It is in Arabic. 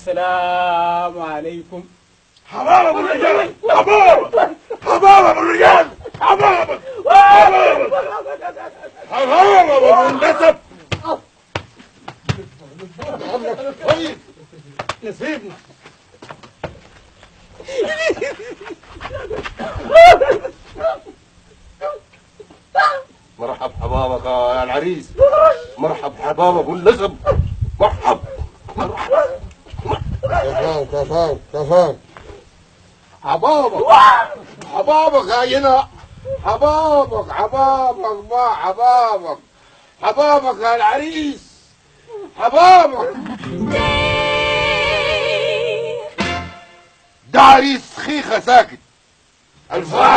السلام عليكم. حباب أبو الرجال حباب حباب أبو الرجال حباب حباب. حباب أبو النسب نسيبنا. مرحب حبابك يا العريس. مرحب حباب أبو مرحب. كفاو كفاو كفاو حبابك حبابك هنا. حبابك حبابك ما حبابك. حبابك يا العريس. حبابك. ده عريس خيخة ساكت. الفار.